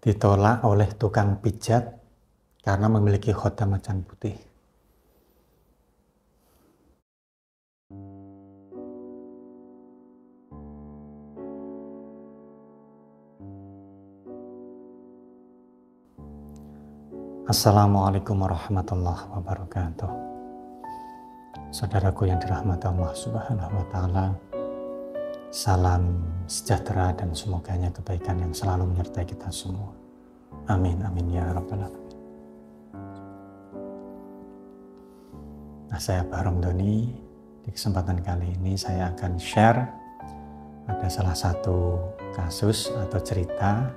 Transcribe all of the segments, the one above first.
ditolak oleh tukang pijat karena memiliki khotam macan putih. Assalamualaikum warahmatullahi wabarakatuh. Saudaraku yang dirahmati Allah Subhanahu wa taala. Salam sejahtera dan semoganya kebaikan yang selalu menyertai kita semua. Amin amin ya rabbal alamin. Nah, saya Barom Doni. Di kesempatan kali ini saya akan share ada salah satu kasus atau cerita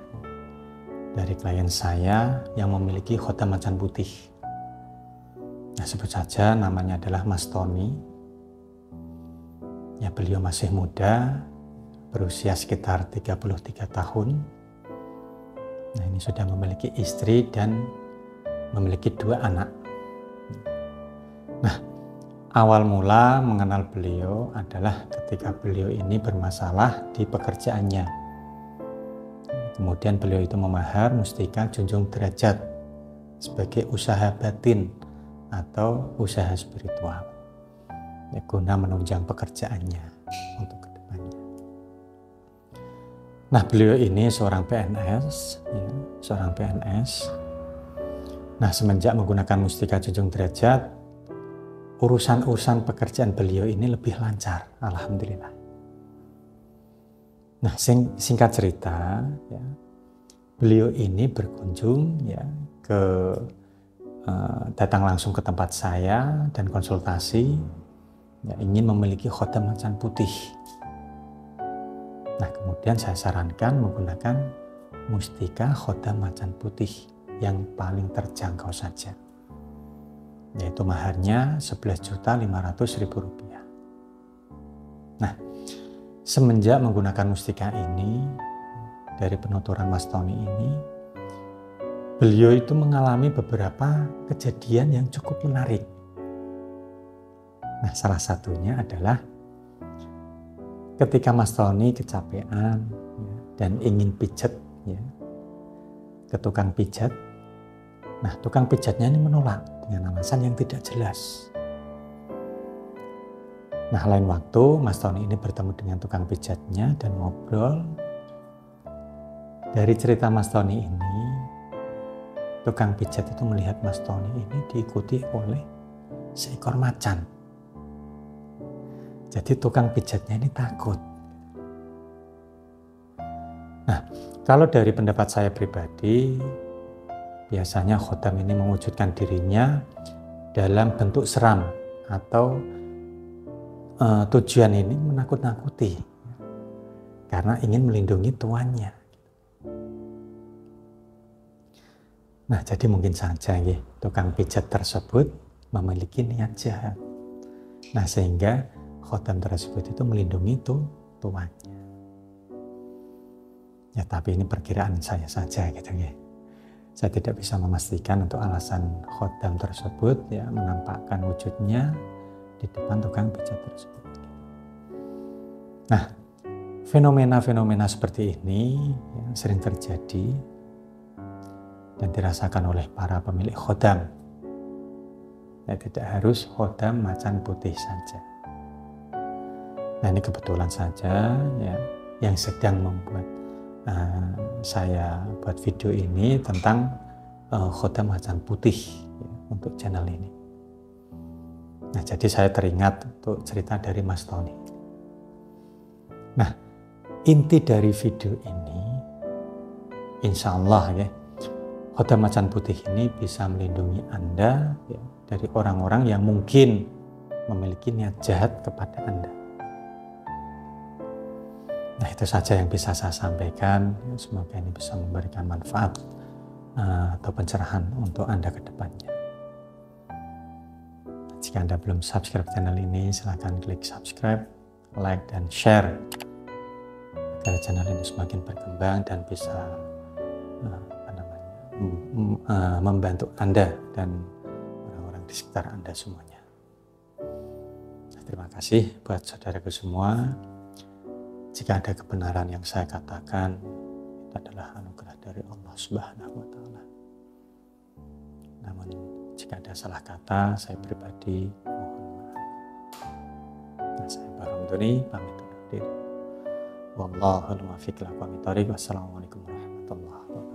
dari klien saya yang memiliki khotam macan putih. Nah, sebut saja namanya adalah Mas Tony. Ya, beliau masih muda, berusia sekitar 33 tahun. Nah, ini sudah memiliki istri dan memiliki dua anak. Nah, awal mula mengenal beliau adalah ketika beliau ini bermasalah di pekerjaannya Kemudian beliau itu memahar mustika junjung derajat sebagai usaha batin atau usaha spiritual ya, guna menunjang pekerjaannya untuk ke depannya. Nah beliau ini seorang PNS, ya, seorang PNS. Nah semenjak menggunakan mustika junjung derajat, urusan-urusan pekerjaan beliau ini lebih lancar, alhamdulillah. Nah, sing, singkat cerita, ya, beliau ini berkunjung ya ke uh, datang langsung ke tempat saya dan konsultasi, ya, ingin memiliki khotam macan putih. Nah, kemudian saya sarankan menggunakan mustika khotam macan putih yang paling terjangkau saja, yaitu maharnya 11.500.000 rupiah. Nah, Semenjak menggunakan mustika ini, dari penuturan Mas Tony ini, beliau itu mengalami beberapa kejadian yang cukup menarik. Salah satunya adalah ketika Mas Tony kecapean ya, dan ingin pijat ya, ke tukang pijat. Nah, tukang pijatnya ini menolak dengan alasan yang tidak jelas. Nah lain waktu Mas Tony ini bertemu dengan tukang pijatnya dan ngobrol. Dari cerita Mas Tony ini, tukang pijat itu melihat Mas Tony ini diikuti oleh seekor macan. Jadi tukang pijatnya ini takut. Nah, kalau dari pendapat saya pribadi, biasanya khotam ini mewujudkan dirinya dalam bentuk seram atau uh, tujuan ini menakut-nakuti karena ingin melindungi tuannya. Nah, jadi mungkin saja ya, tukang pijat tersebut memiliki niat jahat. Nah, sehingga khotam tersebut itu melindungi itu tuannya. Ya, tapi ini perkiraan saya saja gitu ya. Saya tidak bisa memastikan untuk alasan khotam tersebut ya menampakkan wujudnya di depan tukang pijat tersebut. Nah, fenomena-fenomena seperti ini yang sering terjadi dan dirasakan oleh para pemilik khodam. Ya, tidak harus khodam macan putih saja. Nah ini kebetulan saja ya yang sedang membuat uh, saya buat video ini tentang uh, khodam macan putih ya, untuk channel ini. Nah, jadi saya teringat untuk cerita dari Mas Tony. Nah, inti dari video ini, insya Allah ya, Kota Macan Putih ini bisa melindungi Anda ya, dari orang-orang yang mungkin memiliki niat jahat kepada Anda. Nah, itu saja yang bisa saya sampaikan. Semoga ini bisa memberikan manfaat uh, atau pencerahan untuk Anda ke depannya. Jika Anda belum subscribe channel ini, silahkan klik subscribe, like, dan share agar channel ini semakin berkembang dan bisa uh, apa namanya, uh, membantu Anda dan orang-orang di sekitar Anda semuanya. Terima kasih buat saudaraku semua. Jika ada kebenaran yang saya katakan, adalah anugerah dari Allah Subhanahu wa taala. Namun jika ada salah kata, saya pribadi mohon maaf. Nah, saya Barom Doni pamit undur diri. Wallahul muwaffiq Wassalamualaikum warahmatullahi wabarakatuh.